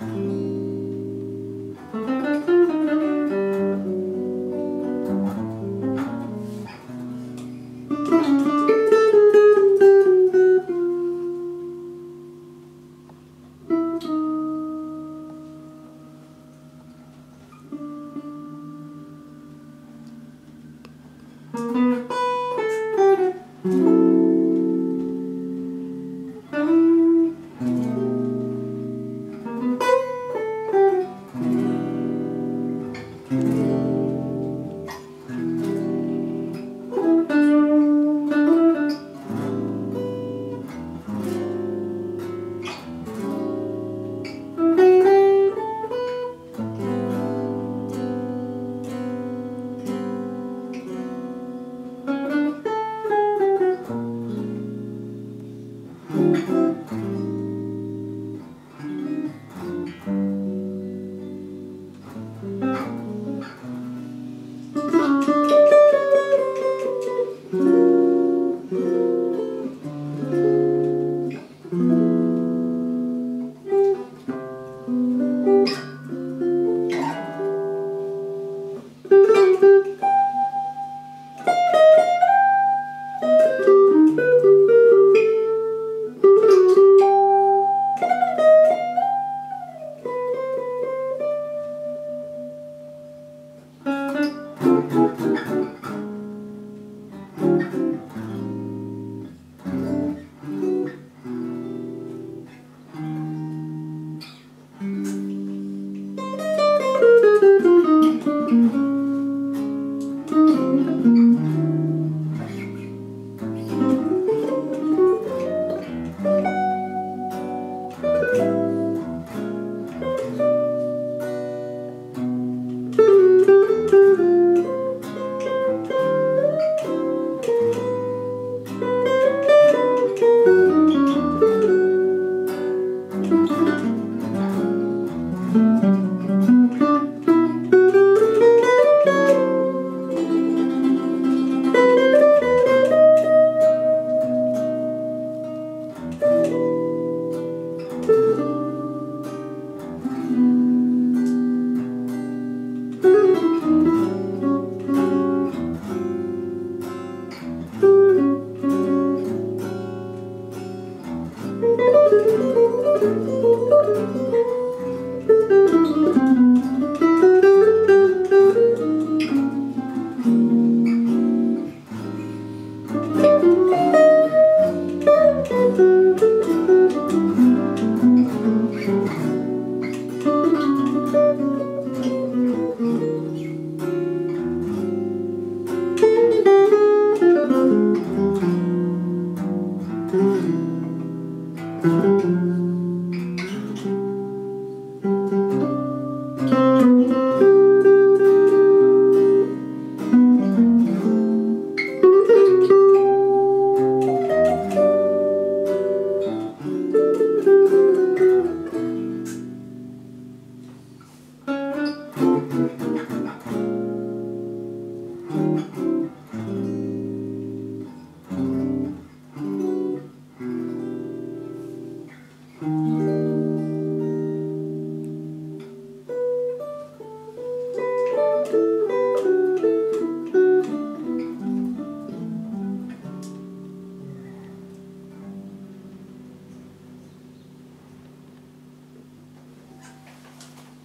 Mm-hmm. Música Música